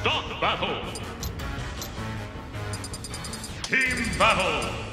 Stock battle. Team battle.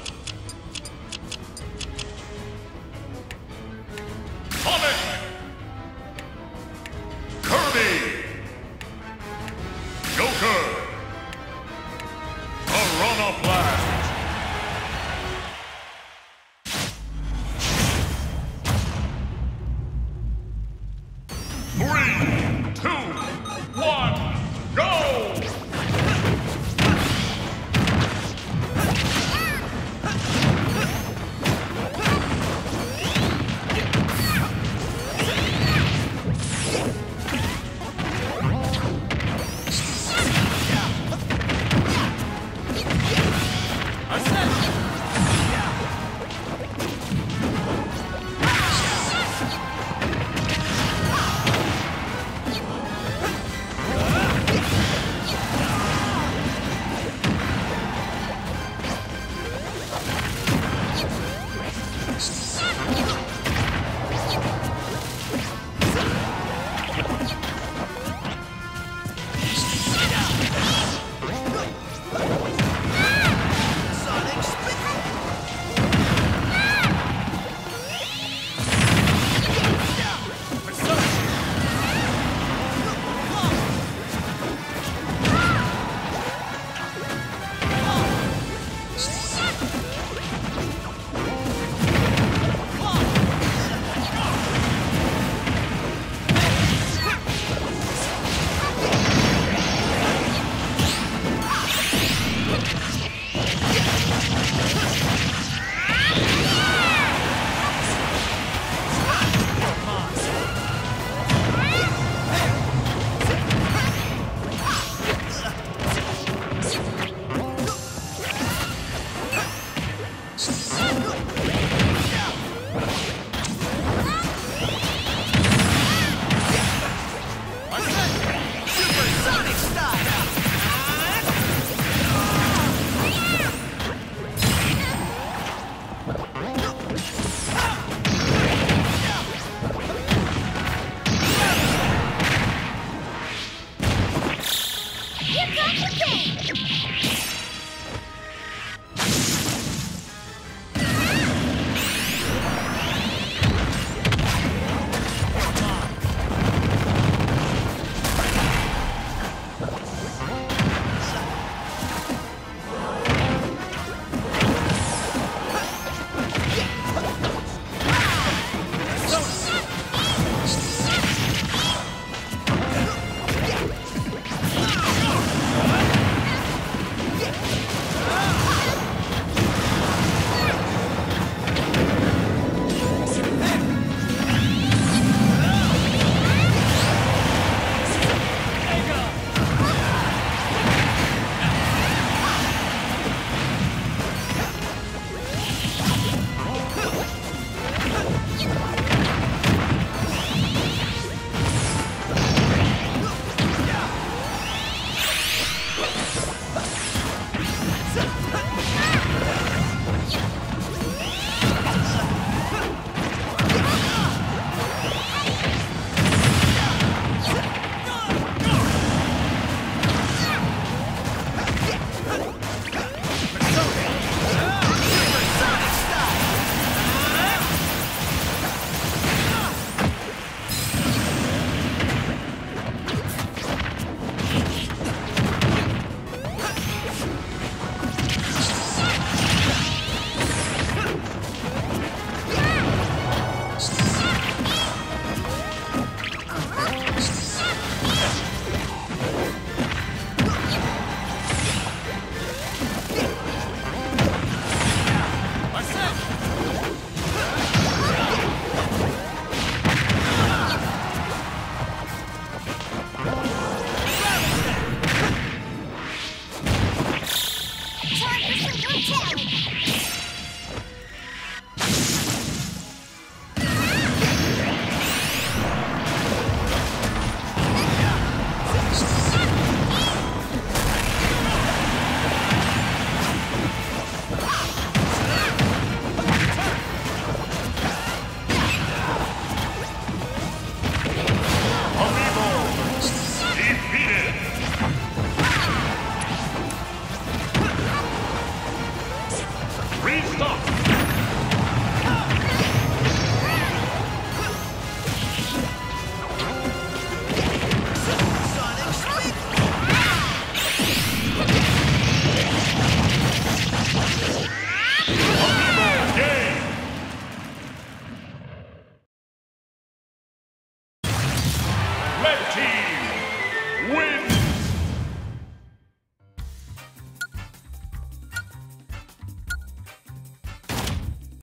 Red